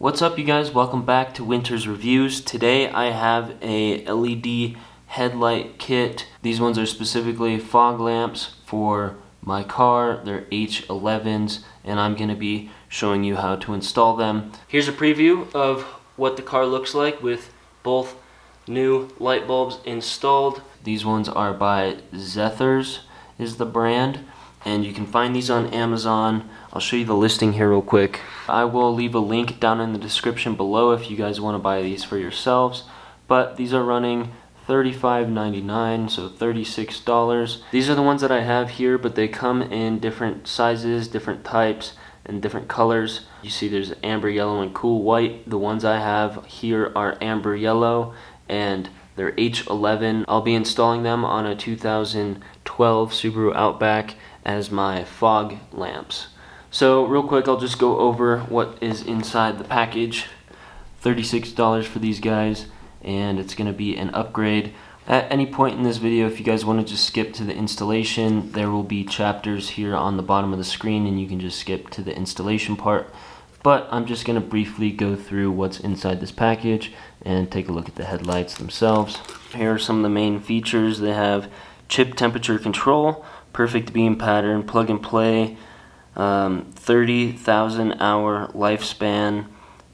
What's up you guys? Welcome back to Winter's Reviews. Today I have a LED headlight kit. These ones are specifically fog lamps for my car. They're H11s and I'm going to be showing you how to install them. Here's a preview of what the car looks like with both new light bulbs installed. These ones are by Zethors is the brand and you can find these on Amazon. I'll show you the listing here real quick. I will leave a link down in the description below if you guys want to buy these for yourselves. But these are running $35.99, so $36. These are the ones that I have here, but they come in different sizes, different types, and different colors. You see there's amber yellow and cool white. The ones I have here are amber yellow and they're H11. I'll be installing them on a 2012 Subaru Outback as my fog lamps. So real quick, I'll just go over what is inside the package. $36 for these guys, and it's gonna be an upgrade. At any point in this video, if you guys wanna just skip to the installation, there will be chapters here on the bottom of the screen, and you can just skip to the installation part. But I'm just gonna briefly go through what's inside this package and take a look at the headlights themselves. Here are some of the main features. They have chip temperature control, perfect beam pattern, plug and play, um, 30,000 hour lifespan,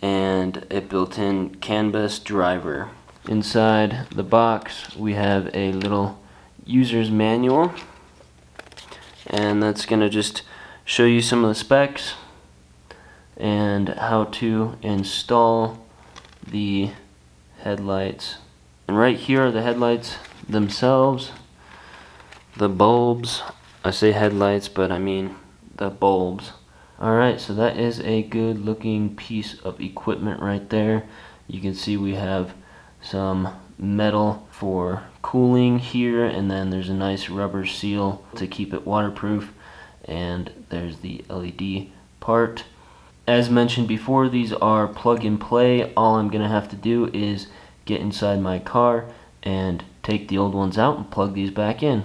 and a built-in canvas driver. Inside the box we have a little user's manual and that's going to just show you some of the specs and how to install the headlights. And right here are the headlights themselves the bulbs. I say headlights, but I mean the bulbs. Alright, so that is a good looking piece of equipment right there. You can see we have some metal for cooling here, and then there's a nice rubber seal to keep it waterproof, and there's the LED part. As mentioned before, these are plug and play. All I'm going to have to do is get inside my car and take the old ones out and plug these back in.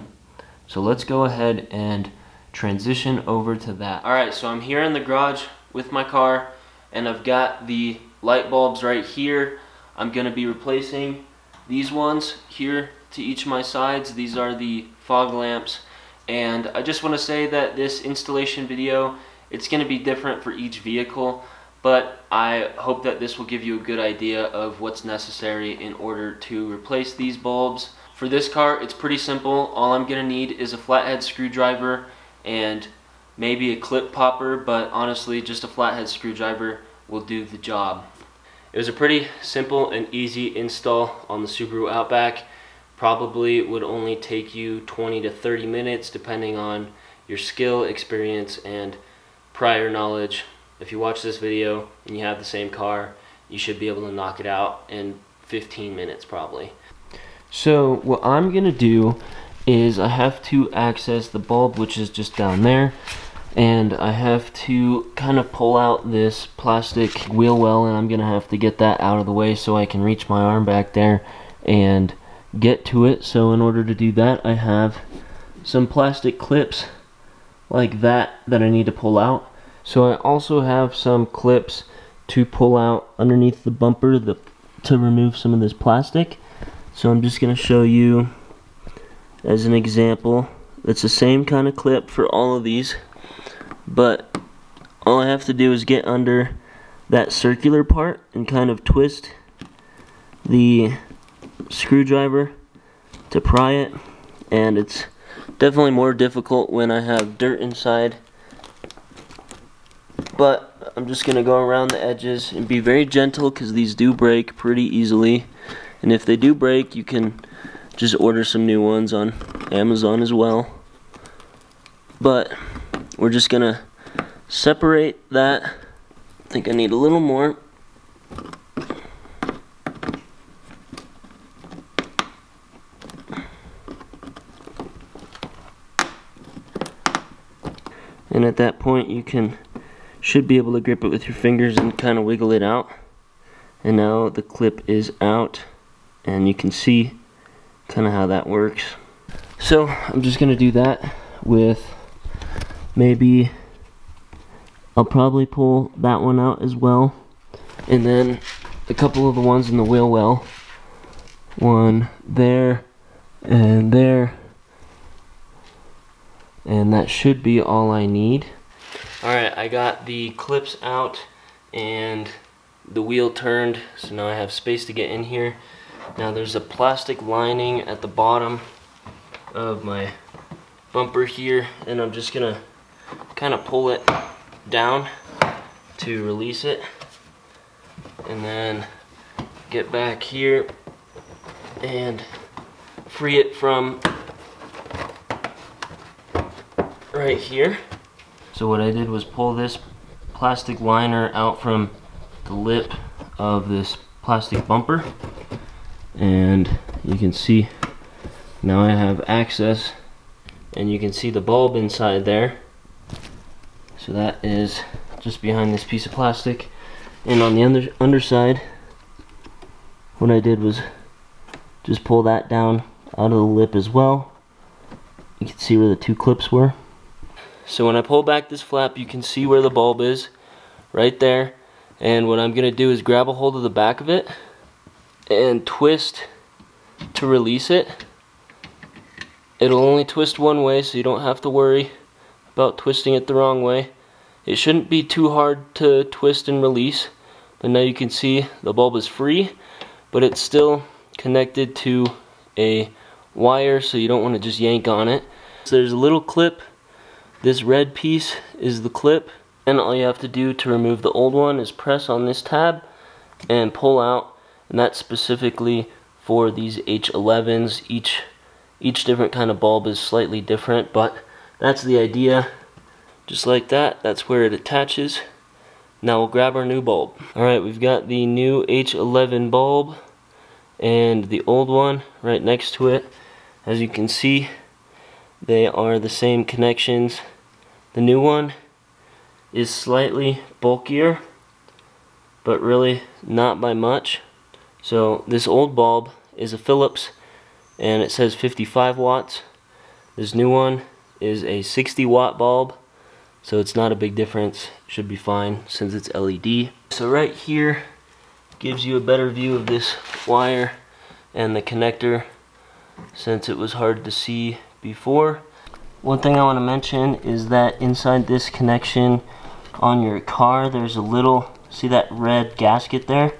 So let's go ahead and transition over to that. Alright, so I'm here in the garage with my car and I've got the light bulbs right here. I'm going to be replacing these ones here to each of my sides. These are the fog lamps and I just want to say that this installation video it's going to be different for each vehicle but I hope that this will give you a good idea of what's necessary in order to replace these bulbs for this car, it's pretty simple. All I'm to need is a flathead screwdriver and maybe a clip popper, but honestly, just a flathead screwdriver will do the job. It was a pretty simple and easy install on the Subaru Outback. Probably would only take you 20 to 30 minutes depending on your skill, experience, and prior knowledge. If you watch this video and you have the same car, you should be able to knock it out in 15 minutes probably. So what I'm to do is I have to access the bulb which is just down there and I have to kind of pull out this plastic wheel well and I'm gonna have to get that out of the way so I can reach my arm back there and get to it. So in order to do that I have some plastic clips like that that I need to pull out. So I also have some clips to pull out underneath the bumper the, to remove some of this plastic so I'm just going to show you as an example. It's the same kind of clip for all of these, but all I have to do is get under that circular part and kind of twist the screwdriver to pry it and it's definitely more difficult when I have dirt inside but I'm just gonna go around the edges and be very gentle because these do break pretty easily and if they do break, you can just order some new ones on Amazon as well. But we're just gonna separate that. I think I need a little more. And at that point you can should be able to grip it with your fingers and kind of wiggle it out. And now the clip is out and you can see kind of how that works. So I'm just going to do that with maybe I'll probably pull that one out as well And then a couple of the ones in the wheel well. One there and there. And that should be all I need. Alright, I got the clips out and the wheel turned, so now I have space to get in here. Now there's a plastic lining at the bottom of my bumper here, and I'm just gonna kind of pull it down to release it. And then get back here and free it from right here. So what I did was pull this plastic liner out from the lip of this plastic bumper and you can see now I have access and you can see the bulb inside there. So that is just behind this piece of plastic. And on the under underside what I did was just pull that down out of the lip as well. You can see where the two clips were. So when I pull back this flap you can see where the bulb is right there. And what I'm gonna do is grab a hold of the back of it and twist to release it. It'll only twist one way so you don't have to worry about twisting it the wrong way. It shouldn't be too hard to twist and release but now you can see the bulb is free but it's still connected to a wire so you don't want to just yank on it. So there's a little clip. This red piece is the clip and all you have to do to remove the old one is press on this tab and pull out and that's specifically for these H11s each each different kind of bulb is slightly different but that's the idea. Just like that that's where it attaches. Now we'll grab our new bulb. Alright we've got the new H11 bulb and the old one right next to it. As you can see they are the same connections. The new one is slightly bulkier, but really not by much. So this old bulb is a Philips and it says 55 watts. This new one is a 60 watt bulb, so it's not a big difference. Should be fine since it's LED. So right here gives you a better view of this wire and the connector since it was hard to see before. One thing I want to mention is that inside this connection on your car there's a little see that red gasket there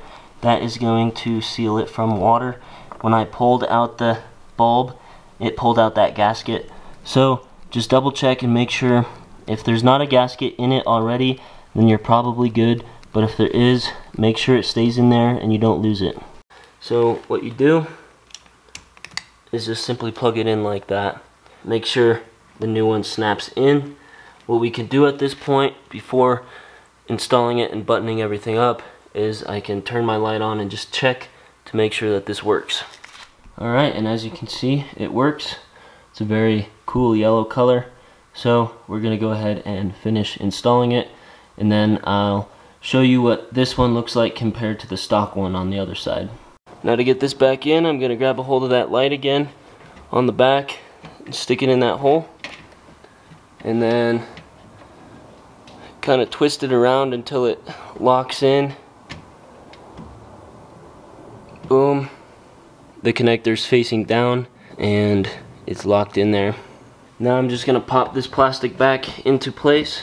that is going to seal it from water. When I pulled out the bulb it pulled out that gasket. So just double check and make sure if there's not a gasket in it already then you're probably good. But if there is make sure it stays in there and you don't lose it. So what you do is just simply plug it in like that. Make sure the new one snaps in. What we can do at this point before installing it and buttoning everything up is I can turn my light on and just check to make sure that this works. Alright, and as you can see, it works. It's a very cool yellow color. So we're going to go ahead and finish installing it and then I'll show you what this one looks like compared to the stock one on the other side. Now to get this back in, I'm going to grab a hold of that light again on the back and stick it in that hole. And then kind of twist it around until it locks in. Boom. The connector's facing down and it's locked in there. Now I'm just to pop this plastic back into place.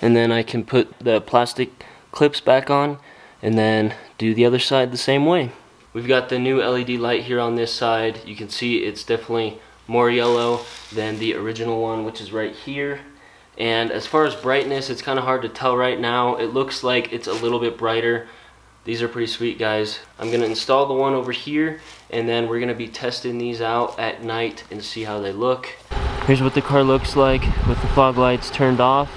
And then I can put the plastic clips back on and then do the other side the same way. We've got the new LED light here on this side. You can see it's definitely more yellow than the original one, which is right here. And as far as brightness, it's kind of hard to tell right now. It looks like it's a little bit brighter. These are pretty sweet, guys. I'm to install the one over here, and then we're to be testing these out at night and see how they look. Here's what the car looks like with the fog lights turned off.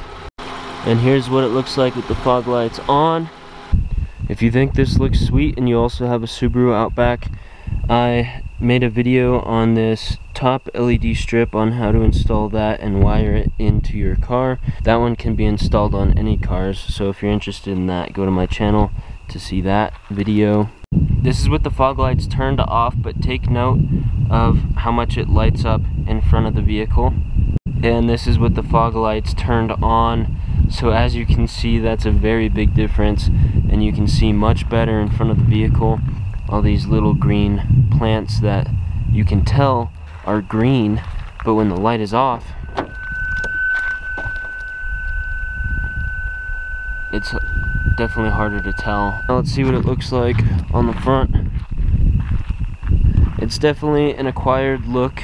And here's what it looks like with the fog lights on. If you think this looks sweet and you also have a Subaru Outback, I made a video on this top LED strip on how to install that and wire it into your car. That one can be installed on any cars, so if you're interested in that, go to my channel to see that video. This is with the fog lights turned off, but take note of how much it lights up in front of the vehicle. and this is with the fog lights turned on so as you can see that's a very big difference and you can see much better in front of the vehicle all these little green plants that you can tell are green but when the light is off it's definitely harder to tell. Now let's see what it looks like on the front. It's definitely an acquired look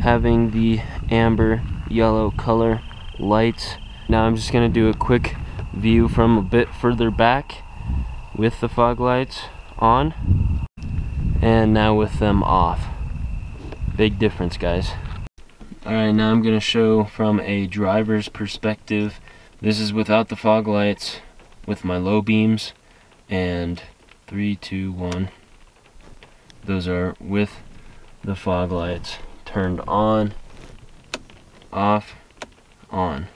having the amber yellow color lights. Now I'm just going to do a quick view from a bit further back with the fog lights on and now with them off. Big difference guys. Alright now I'm going to show from a driver's perspective. This is without the fog lights with my low beams and three, two, one. Those are with the fog lights turned on, off, on.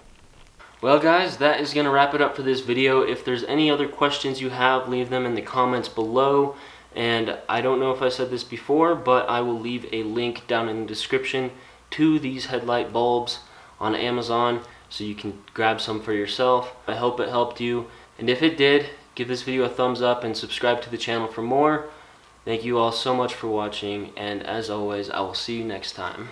Well guys, that is going to wrap it up for this video. If there's any other questions you have, leave them in the comments below. And I don't know if I said this before, but I will leave a link down in the description to these headlight bulbs on Amazon so you can grab some for yourself. I hope it helped you. And if it did, give this video a thumbs up and subscribe to the channel for more. Thank you all so much for watching, and as always, I will see you next time.